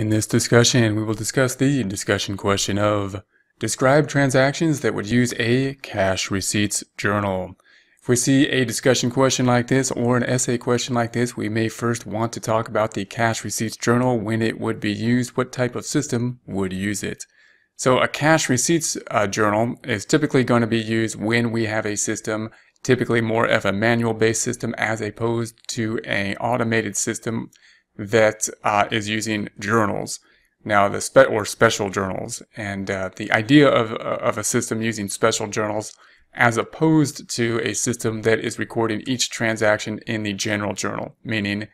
In this discussion, we will discuss the discussion question of describe transactions that would use a cash receipts journal. If we see a discussion question like this or an essay question like this, we may first want to talk about the cash receipts journal, when it would be used, what type of system would use it. So a cash receipts uh, journal is typically going to be used when we have a system, typically more of a manual based system as opposed to an automated system that uh, is using journals. Now, the spe- or special journals, and uh, the idea of of a system using special journals, as opposed to a system that is recording each transaction in the general journal, meaning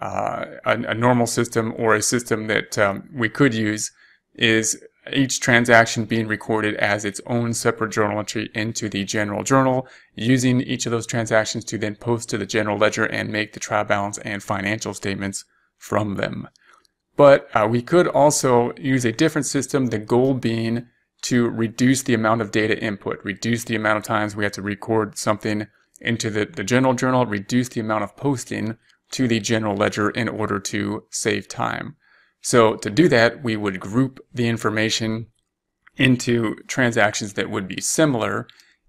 uh, a, a, normal system or a system that um, we could use is each transaction being recorded as its own separate journal entry into the general journal, using each of those transactions to then post to the general ledger and make the trial balance and financial statements from them. But uh, we could also use a different system, the goal being to reduce the amount of data input, reduce the amount of times we have to record something into the, the general journal, reduce the amount of posting to the general ledger in order to save time. So to do that, we would group the information into transactions that would be similar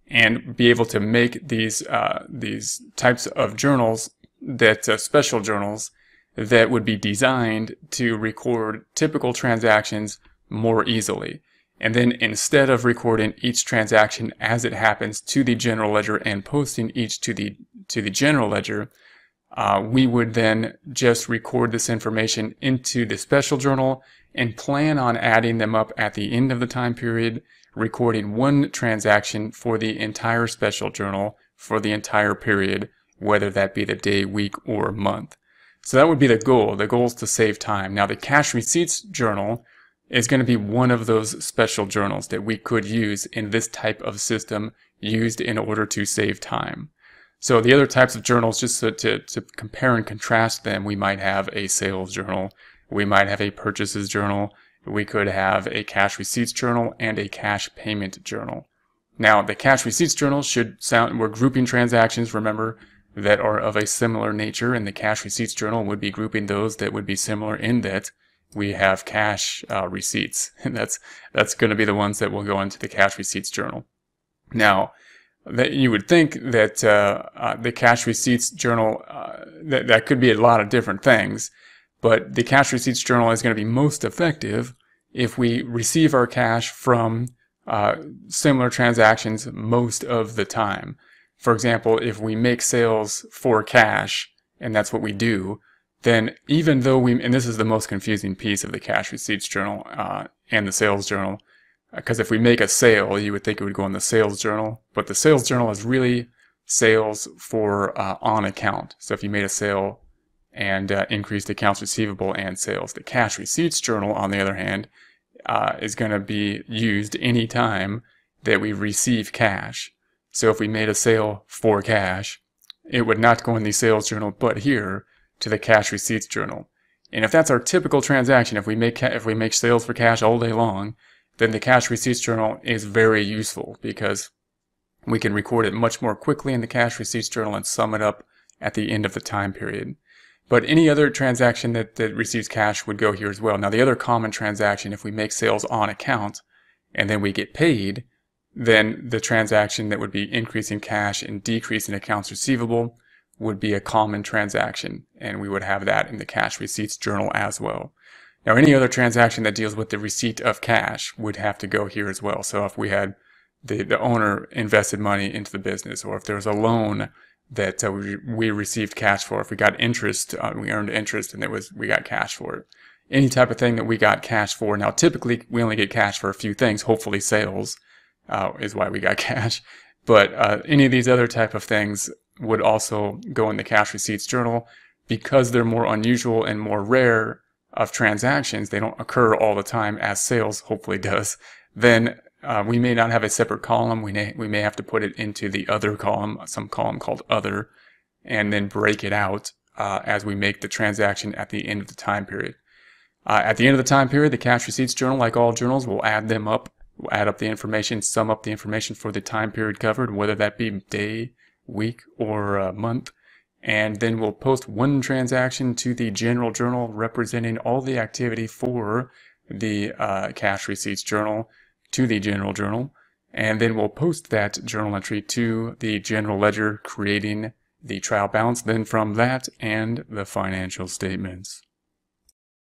and be able to make these uh, these types of journals that uh, special journals that would be designed to record typical transactions more easily. And then instead of recording each transaction as it happens to the general ledger and posting each to the to the general ledger, uh, we would then just record this information into the special journal and plan on adding them up at the end of the time period, recording one transaction for the entire special journal for the entire period, whether that be the day, week, or month. So that would be the goal. The goal is to save time. Now the cash receipts journal is going to be one of those special journals that we could use in this type of system used in order to save time. So the other types of journals, just to, to, to, compare and contrast them, we might have a sales journal, we might have a purchases journal, we could have a cash receipts journal and a cash payment journal. Now the cash receipts journal should sound, we're grouping transactions, remember, that are of a similar nature, and the cash receipts journal would be grouping those that would be similar in that we have cash uh, receipts. And that's, that's going to be the ones that will go into the cash receipts journal. Now, that you would think that uh, uh, the cash receipts journal uh, that that could be a lot of different things, but the cash receipts journal is going to be most effective if we receive our cash from uh, similar transactions most of the time. For example, if we make sales for cash, and that's what we do, then even though we, and this is the most confusing piece of the cash receipts journal uh, and the sales journal, because if we make a sale, you would think it would go in the sales journal, but the sales journal is really sales for uh, on account. So if you made a sale and uh, increased accounts receivable and sales, the cash receipts journal, on the other hand, uh, is going to be used anytime that we receive cash. So if we made a sale for cash, it would not go in the sales journal, but here to the cash receipts journal. And if that's our typical transaction, if we make if we make sales for cash all day long, then the cash receipts journal is very useful because we can record it much more quickly in the cash receipts journal and sum it up at the end of the time period. But any other transaction that, that receives cash would go here as well. Now the other common transaction, if we make sales on account and then we get paid, then the transaction that would be increasing cash and decreasing accounts receivable would be a common transaction, and we would have that in the cash receipts journal as well. Now, any other transaction that deals with the receipt of cash would have to go here as well. So if we had the, the owner invested money into the business, or if there was a loan that uh, we, we received cash for, if we got interest, uh, we earned interest and it was, we got cash for it. Any type of thing that we got cash for. Now, typically we only get cash for a few things, hopefully sales uh, is why we got cash. But uh, any of these other type of things would also go in the cash receipts journal because they're more unusual and more rare of transactions. They don't occur all the time as sales hopefully does. Then uh, we may not have a separate column. We may, we may have to put it into the other column, some column called other, and then break it out uh, as we make the transaction at the end of the time period. Uh, at the end of the time period, the cash receipts journal, like all journals, will add them up add up the information, sum up the information for the time period covered, whether that be day, week, or uh, month, and then we'll post one transaction to the general journal representing all the activity for the uh, cash receipts journal to the general journal. And then we'll post that journal entry to the general ledger creating the trial balance then from that and the financial statements